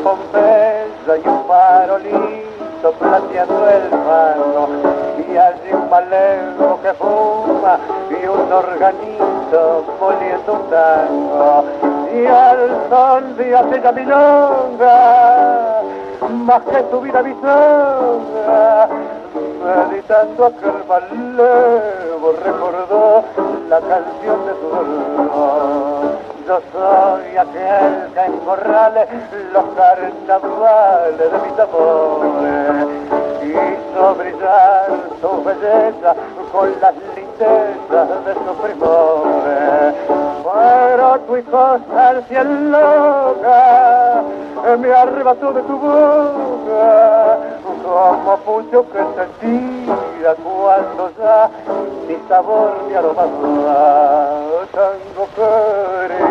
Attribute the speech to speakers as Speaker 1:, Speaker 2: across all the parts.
Speaker 1: en Pompeya y un farolito plateando el mano y allí un malego que fuma y un organito moliendo un tango. Y al son de aquella milonga más que tu vida bisonga meditando aquel malevo recordó la canción de tu dolor yo soy aquel que encorrale los carnavales de mis amores. Hizo brillar su belleza con las lindezas de su primores. Pero tu hijo hacia loca me arrebató de tu boca como pucho que se tira cuando ya mi sabor mi aroma tango querido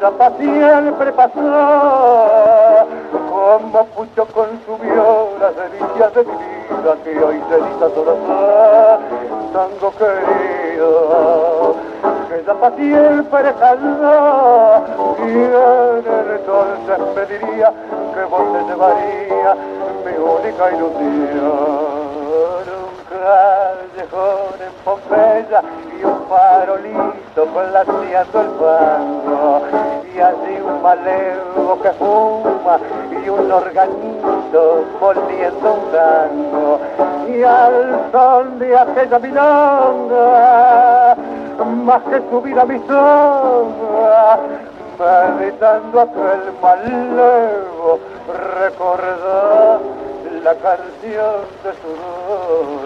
Speaker 1: ya para siempre pasó como pucho consumió las delicias de mi vida que hoy se dita sola tango querido. Que ya para siempre caló y en el entonces me diría que vos te llevaría mi única ilusión callejón en Pompeya y un farolito plateando el fango y allí un malevo que fuma y un organito volviendo un tango. Y al son de aquella milonga más que subir a mi sombra meditando aquel malevo recordar la canción de su